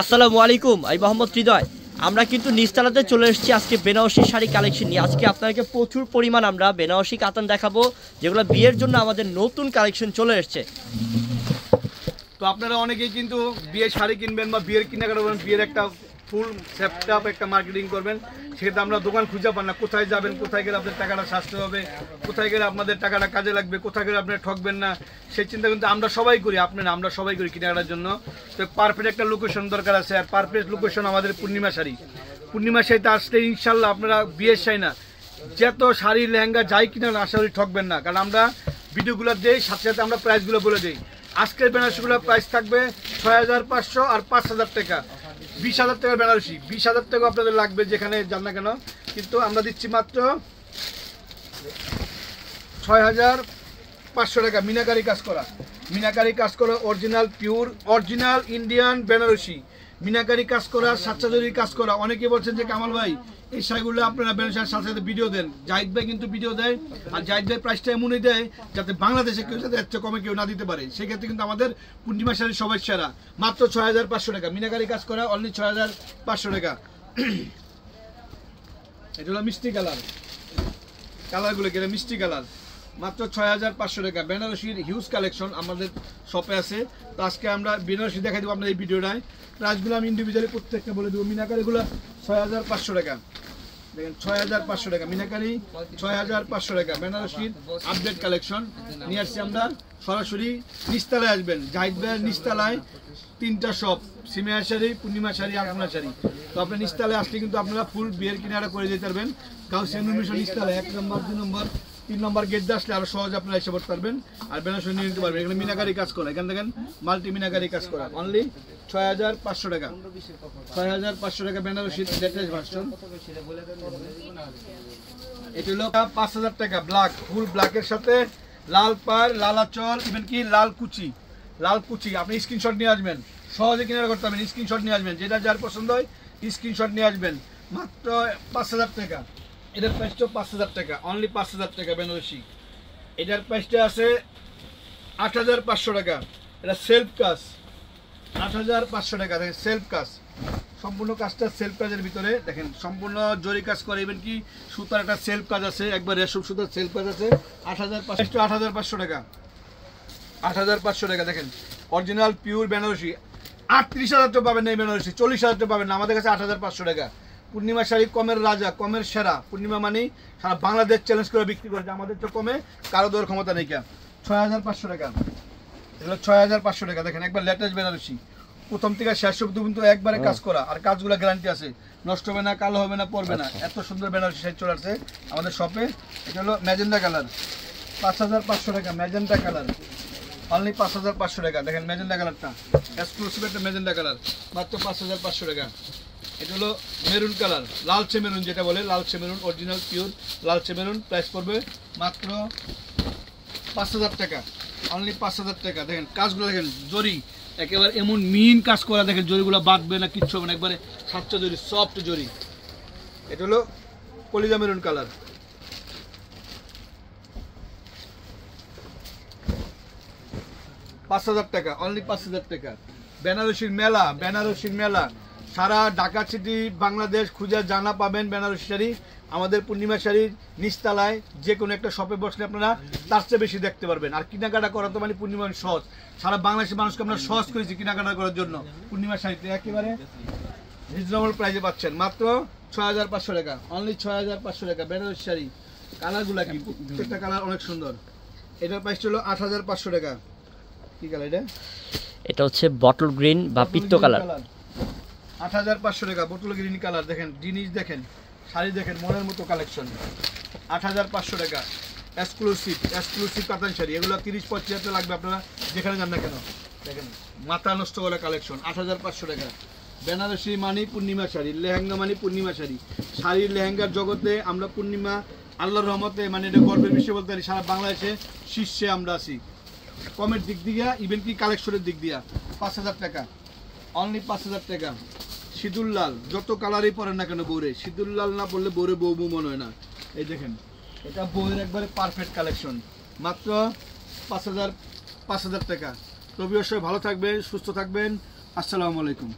আসসালামু আলাইকুম, আমি মোহাম্মদ হৃদয়। আমরা কিন্তু নিস্তালাতে চলে এসেছি আজকে বেনারসি শাড়ি কালেকশন নিয়ে। আজকে আপনাদেরকে প্রচুর পরিমাণ আমরা বেনারসি কাতান দেখাবো, যেগুলো বিয়ের জন্য আমাদের নতুন কালেকশন চলে এসছে। তো আপনারা অনেকেই কিন্তু বিয়ের শাড়ি কিনবেন বা বিয়ের করবেন, বিয়ের একটা ফুল সেপটাপ একটা মার্কেটিং করবেন, সেক্ষেত্রে আমরা দোকান খুঁজে পান না। কোথায় যাবেন, কোথায় গেলে আপনার টাকাটা সাশ্রয় হবে, কোথায় গেলে আপনাদের টাকাটা কাজে লাগবে, কোথায় গেলে আপনারা ঠকবেন না, সেই চিন্তা কিন্তু আমরা সবাই করি আপনারা আমরা সবাই করি কেনাকাটার জন্য। তো পারফেক্ট একটা লোকেশন দরকার আছে, আর পারফেক্ট লোকেশন আমাদের পূর্ণিমা শাড়ি। পূর্ণিমা শাড়িতে আসলে ইনশাল্লাহ আপনারা বিয়ের শাড়ি না, যত শাড়ি, লেহেঙ্গা যাই কিনা আশা করি ঠকবেন না। কারণ আমরা ভিডিওগুলো দিই, সাথে সাথে আমরা প্রাইসগুলো বলে দিই। আজকের বেনারসিগুলোর প্রাইস থাকবে ছয় হাজার পাঁচশো আর পাঁচ হাজার টাকা। বিশ হাজার টাকা বেনারসি। বিশ হাজার টাকা আপনাদের লাগবে যেখানে যান না কেন। কিন্তু আমরা দিচ্ছি মাত্র ছয় হাজার পাঁচশো টাকা মিনাকারি কাজ করা মিনাকারি কাজ করা original pure original Indian Banarasi meenakari কাজ করা সাতচাজরি কাজ করা। অনেকে বলছেন যে কামাল ভাই, এই শাড়িগুলো আপনারা বেনারসির সাথে সাথে ভিডিও দেন। জাহিদ ভাই কিন্তু ভিডিও দেয়। আর জাহিদ ভাই প্রাইসটা এমনই দেয় যাতে বাংলাদেশে কেউ যাতে এর কমে কেউ না দিতে পারে। সেক্ষেত্রে কিন্তু আমাদের পূর্ণিমা শাড়ির সবাই সেরা মাত্র ছয় হাজার পাঁচশো টাকা। মিনাকারি কাজ করা অনলি ছয় হাজার পাঁচশো টাকা। এটা হলো মিষ্টি কালার। কালারগুলো কেটে মিষ্টি কালার। মাত্র ছয় হাজার পাঁচশো টাকা। বেনারসির হিউজ কালেকশন আমাদের শপে আছে। তো আজকে আমরা বেনারসি দেখাই দেবো আপনার এই ভিডিওটায়। প্রাইসগুলো আমি ইন্ডিভিজুয়ালি প্রত্যেকটা বলে দেবো। মিনাকারিগুলো ছয় হাজার পাঁচশো টাকা। দেখেন ছয় হাজার পাঁচশো টাকা। মিনাকারি ছয় হাজার পাঁচশো টাকা। বেনারসির আপডেট কালেকশন নিয়ে আসছি আমরা। সরাসরি নিস্তালায় আসবেন। জাহিদ ভাইয়ের নিস্তালায় তিনটা শপ সিমিয়া শাড়ি, পূর্ণিমা শাড়ি আগমনা শাড়ি। তো আপনি নিস্তালে আসলে কিন্তু আপনারা ফুল বিয়ের কিনারা করে দিতে পারবেন। গাউসিয়া মিশন নিস্তালে এক নম্বর দুই নম্বর। তিন নম্বর গেট দিয়ে আসলে আরও সহজে আপনারা এসে পড়তে পারবেন। আর বেনারসি নিয়ে নিতে পারবেন। এখানে মিনাকারি কাজ করা। এখানে দেখেন মাল্টি মিনাকারি কাজ করা। অনলি ছয় হাজার পাঁচশো টাকা। ছয় হাজার পাঁচশো টাকা বেনারসি লেটেস্ট ভার্সন এটি হলো পাঁচ হাজার টাকা ব্ল্যাক ফুল ব্ল্যাকের সাথে লাল পার লাল আচল ইভেন কি লাল কুচি। লাল কুচি, আপনি স্ক্রিনশট নিয়ে আসবেন। সহজে কিনারা করতে পারবেন। স্ক্রিনশট নিয়ে আসবেন। যেটা যার পছন্দ হয় স্ক্রিনশট নিয়ে আসবেন। মাত্র পাঁচ হাজার টাকা। এটার প্রাইসটা পাঁচ হাজার টাকা অনলি পাঁচ হাজার টাকা বেনারসি। এটার প্রাইসটা আছে আট হাজার পাঁচশো টাকা। এটা সেলফ কাজ। আট হাজার পাঁচশো টাকা, দেখেন সেলফ কাজ। সম্পূর্ণ কাজটা সেলফ কাজের ভিতরে। দেখেন, সম্পূর্ণ জরি কাজ করে ইভেন কি সুতার একটা সেলফ কাজ আছে, একবার রেশম সুতার সেলফ কাজ আছে। আট হাজার পাঁচশো আট হাজার পাঁচশো টাকা। আট হাজার পাঁচশো টাকা, দেখেন অরিজিনাল পিওর বেনারসি। আটত্রিশ হাজার টাকা পাবেন না এই বেনারসি, চল্লিশ হাজার টাকা পাবেন না, আমাদের কাছে আট হাজার পাঁচশো টাকা। পূর্ণিমা শাড়ি কমের রাজা কমের সেরা। পূর্ণিমা মানেই সারা বাংলাদেশ চ্যালেঞ্জ করে বিক্রি করে যে আমাদের তো কমে কারও দেওয়ার ক্ষমতা নেই কেন? ছয় হাজার পাঁচশো টাকা। এগুলো ছয় হাজার পাঁচশো টাকা। দেখেন একবার লেটেস্ট বেনারসি। প্রথম থেকে শেষ অব্দি কিন্তু একবারে কাজ করা। আর কাজগুলো গ্যারান্টি আছে। নষ্ট হবে না কালো হবে না পড়বে না। এত সুন্দর বেনারসি সাইজ চলে আসছে আমাদের শপে এটা হলো ম্যাজেন্ডা কালার পাঁচ হাজার পাঁচশো টাকা ম্যাজেন্ডা কালার অনলি পাঁচ হাজার পাঁচশো টাকা। দেখেন ম্যাজেন্ডা কালারটা এক্সক্লুসিভ একটা ম্যাজেন্ডা কালার মাত্র পাঁচ হাজার পাঁচশো টাকা। এটা হলো মেরুন কালার, লালচে মেরুন যেটা বলে, লালচে মেরুন অরিজিনাল পিওর লালচে মেরুন প্রাইস পড়বে মাত্র পাঁচ হাজার টাকা অনলি পাঁচ হাজার টাকা। দেখেন, কাজগুলো দেখেন, জরি, একেবারে এমন মিন কাজ করা, দেখেন, জরিগুলো বাঁধবে না, কিচ্ছু হবে না, একবারে সাতটা জরি সফট জরি। এটা হলো কলিজা মেরুন কালার। পাঁচ হাজার টাকা অনলি পাঁচ হাজার টাকা। বেনারসির মেলা বেনারসির মেলা। সারা ঢাকা সিটি বাংলাদেশ খুঁজে জানা পাবেন বেনারসি শাড়ি। আমাদের পূর্ণিমা শাড়ির নিচতলায় যে কোনো একটা শপে বসলে আপনারা তার চেয়ে বেশি দেখতে পারবেন। আর কেনাকাটা করা তো মানে পূর্ণিমা সহজ। সারা বাংলাদেশের মানুষকে আমরা সহজ করেছি কেনাকাটা করার জন্য। পূর্ণিমা শাড়িতে একেবারে রিজনেবল প্রাইসে পাচ্ছেন। মাত্র ছয় হাজার পাঁচশো টাকা। অনলি ছয় হাজার পাঁচশো টাকা। বেনারসি শাড়ি। কালারগুলো কি? প্রত্যেকটা কালার অনেক সুন্দর। এটার প্রাইস হলো আট হাজার পাঁচশো টাকা। কি কালার এটা? এটা হচ্ছে বটল গ্রিন বা পিত্ত কালার। আট হাজার পাঁচশো টাকা। বোতল গ্রিন কালার দেখেন, জিনিস দেখেন, শাড়ি দেখেন, মনের মতো কালেকশন আট হাজার পাঁচশো টাকা। এক্সক্লুসিভ এক্সক্লুসিভ কাতান শাড়ি, এগুলো তিরিশ পঁচিশ লাগবে আপনারা, যেখানে যান না কেন? দেখেন, মাথা নষ্ট করা কালেকশন আট হাজার পাঁচশো টাকা। বেনারসি মানি পূর্ণিমা শাড়ি, লেহেঙ্গা মানি পূর্ণিমা শাড়ি। শাড়ির লেহেঙ্গার জগতে আমরা পূর্ণিমা, আল্লাহর রহমতে মানে এটা গর্বের বিষয় বলতে পারি, সারা বাংলাদেশে শীর্ষে আমরা আছি। কমের দিক দিয়া ইভেন কি কালেকশনের দিক দিয়া, পাঁচ হাজার টাকা। অনলি পাঁচ হাজার টাকা। সিঁদুর লাল, যত কালারই পরেন না কেন বৌরে সিঁদুর লাল না পড়লে বৌরে বউ বউ মনে হয় না। এই দেখেন, এটা বউয়ের একবারে পারফেক্ট কালেকশন মাত্র পাঁচ হাজার পাঁচ হাজার টাকা। রবি ভালো থাকবেন, সুস্থ থাকবেন। আসসালামু আলাইকুম।